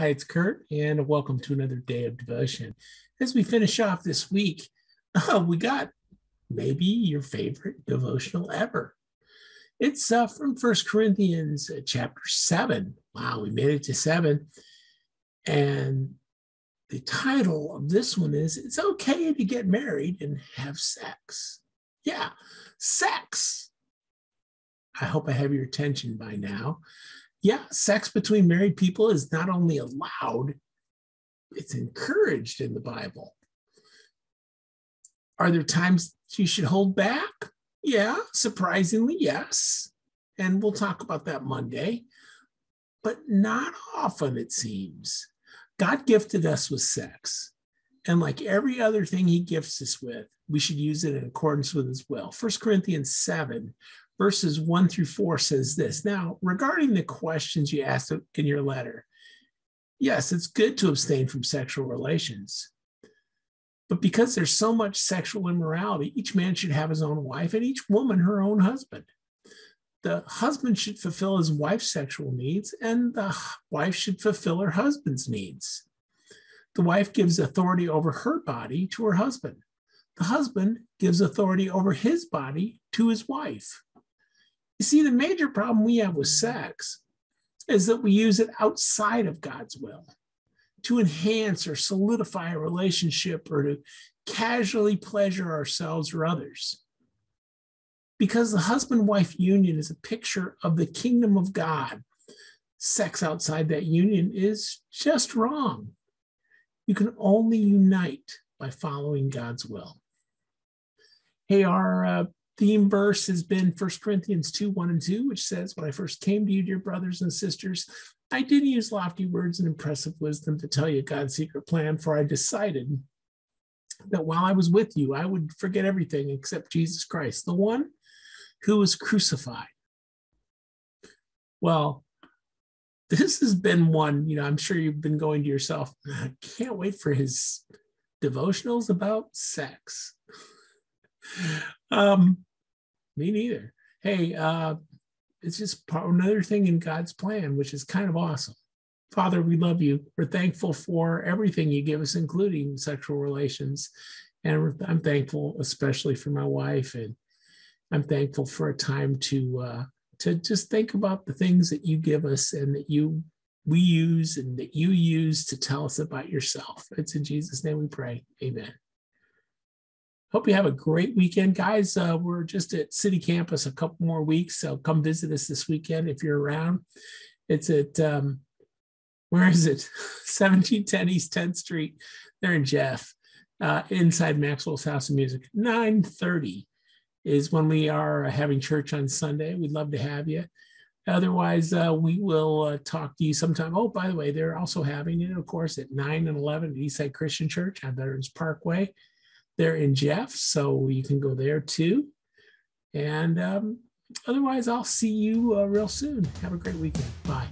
Hi, it's Kurt, and welcome to another day of devotion. As we finish off this week, uh, we got maybe your favorite devotional ever. It's uh, from First Corinthians uh, chapter 7. Wow, we made it to 7. And the title of this one is It's Okay to Get Married and Have Sex. Yeah, sex. I hope I have your attention by now yeah, sex between married people is not only allowed, it's encouraged in the Bible. Are there times you should hold back? Yeah, surprisingly, yes. And we'll talk about that Monday, but not often, it seems. God gifted us with sex. And like every other thing he gifts us with, we should use it in accordance with his will. First Corinthians 7 verses one through four says this. Now, regarding the questions you asked in your letter, yes, it's good to abstain from sexual relations. But because there's so much sexual immorality, each man should have his own wife and each woman her own husband. The husband should fulfill his wife's sexual needs, and the wife should fulfill her husband's needs. The wife gives authority over her body to her husband. The husband gives authority over his body to his wife. You see, the major problem we have with sex is that we use it outside of God's will to enhance or solidify a relationship or to casually pleasure ourselves or others. Because the husband wife union is a picture of the kingdom of God, sex outside that union is just wrong. You can only unite by following God's will. Hey, our uh, theme verse has been 1 Corinthians 2 1 and 2, which says, When I first came to you, dear brothers and sisters, I didn't use lofty words and impressive wisdom to tell you God's secret plan, for I decided that while I was with you, I would forget everything except Jesus Christ, the one who was crucified. Well, this has been one, you know, I'm sure you've been going to yourself, I can't wait for his devotionals about sex. um, me neither. Hey, uh, it's just part, another thing in God's plan, which is kind of awesome. Father, we love you. We're thankful for everything you give us, including sexual relations. And I'm thankful, especially for my wife. And I'm thankful for a time to uh, to just think about the things that you give us and that you we use and that you use to tell us about yourself. It's in Jesus' name we pray. Amen. Hope you have a great weekend, guys. Uh, we're just at City Campus a couple more weeks, so come visit us this weekend if you're around. It's at um, where is it? 1710 East 10th Street. They're in Jeff, uh, inside Maxwell's House of Music. 9:30 is when we are having church on Sunday. We'd love to have you. Otherwise, uh, we will uh, talk to you sometime. Oh, by the way, they're also having it, of course, at 9 and 11 at Eastside Christian Church on Veterans Parkway there in Jeff, so you can go there too. And um, otherwise, I'll see you uh, real soon. Have a great weekend. Bye.